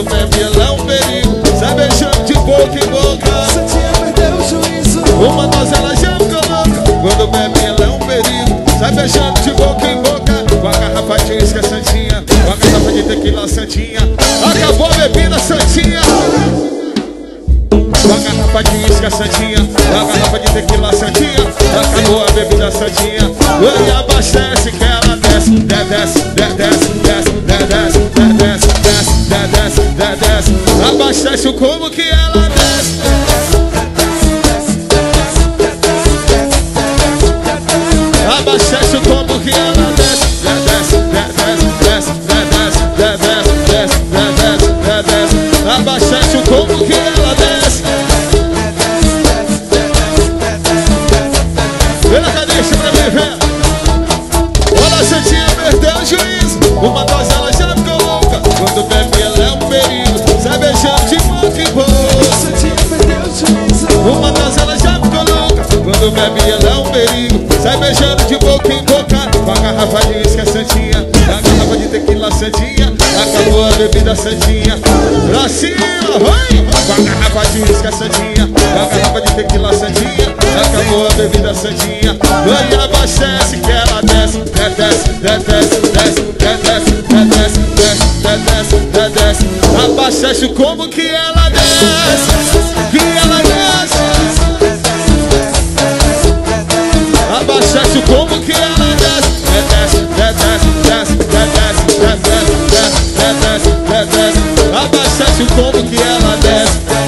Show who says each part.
Speaker 1: Quando bebe ela é um perigo. Sai beijando de boca em boca.
Speaker 2: Santinha perdeu o juízo.
Speaker 1: Uma dose ela já fica louca Quando bebe ela é um perigo. Sai beijando de boca em boca. Com a garrafa de uísque santinha. Com a garrafa de tequila santinha. Acabou a bebida santinha. Com a garrafa de uísque santinha. Com a garrafa de tequila santinha. Acabou a bebida santinha. Oi, abastece desce, desce, desce Abastece o como que ela desce. Abastece o como que ela desce. Desce, desce, desce, desce, desce, desce, desce, desce. Abastece o como que ela desce juízo uma das elas já ficou louca. Quando bebe ela é um perigo Sai beijando de boca em boca. Com a garrafa de uísque a garrafa de tequila santinha. Acabou a bebida santinha. Pra cima, vai! Com a garrafa de uísque a garrafa de tequila santinha. Acabou a bebida santinha. Vai abastece que desce como que ela desce, que ela desce. Abaixece como que ela é, é, desce, desce, é, desce, desce, desce, desce, desce, desce, desce, desce. Abaixece como que ela desce.